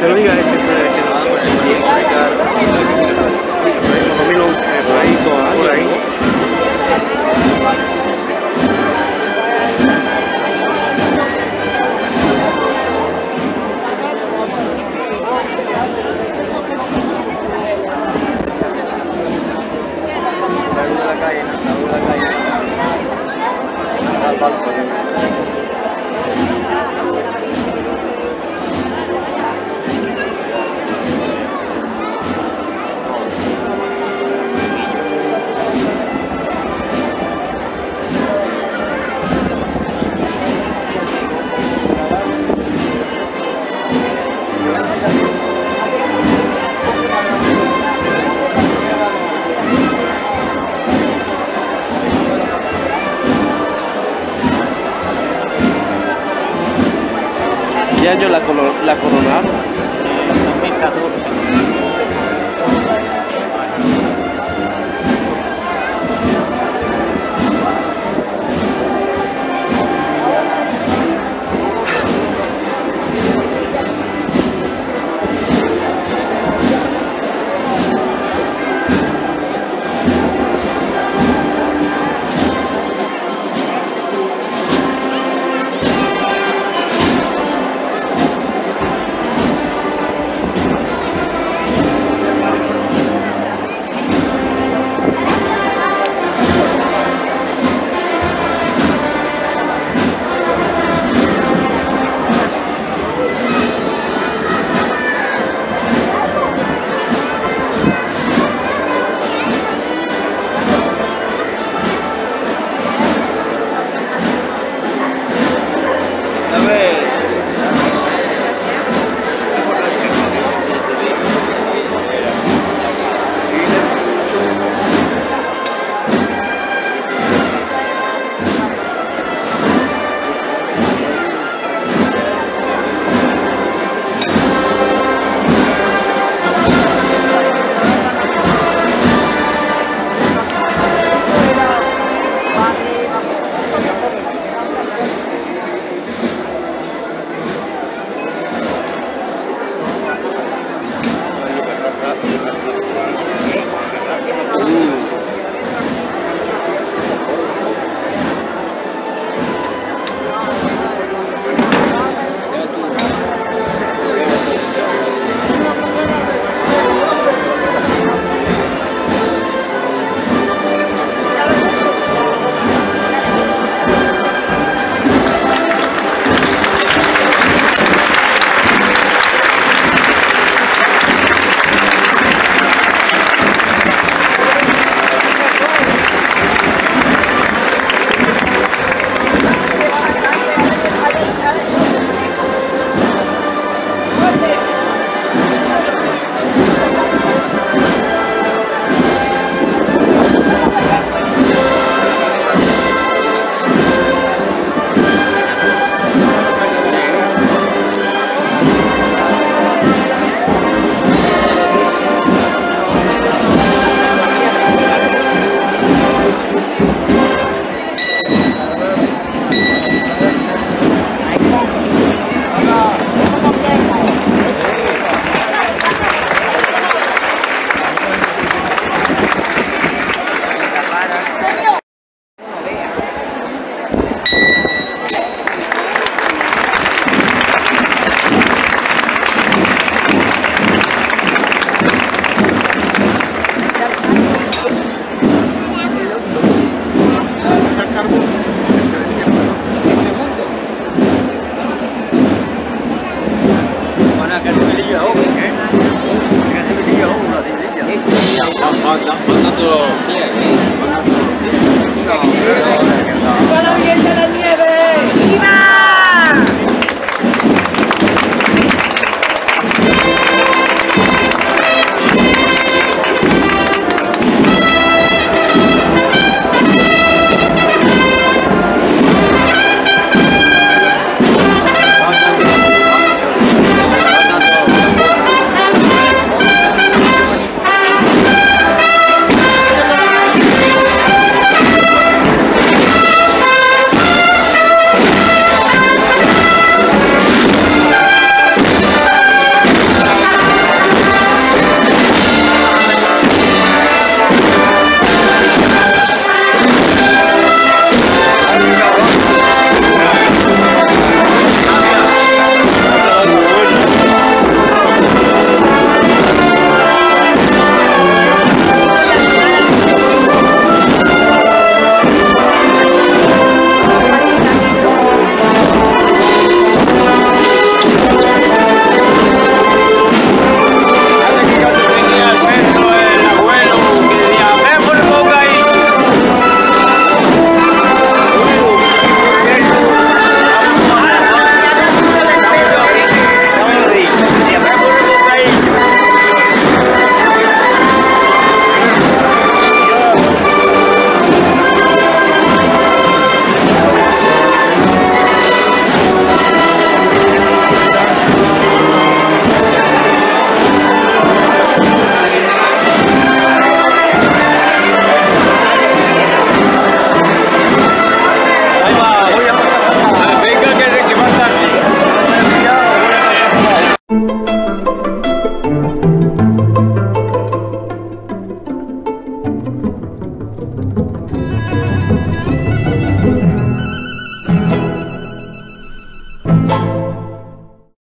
Seru? Año la, la coronaron? 2014. A Nachbarn, also hier, hier.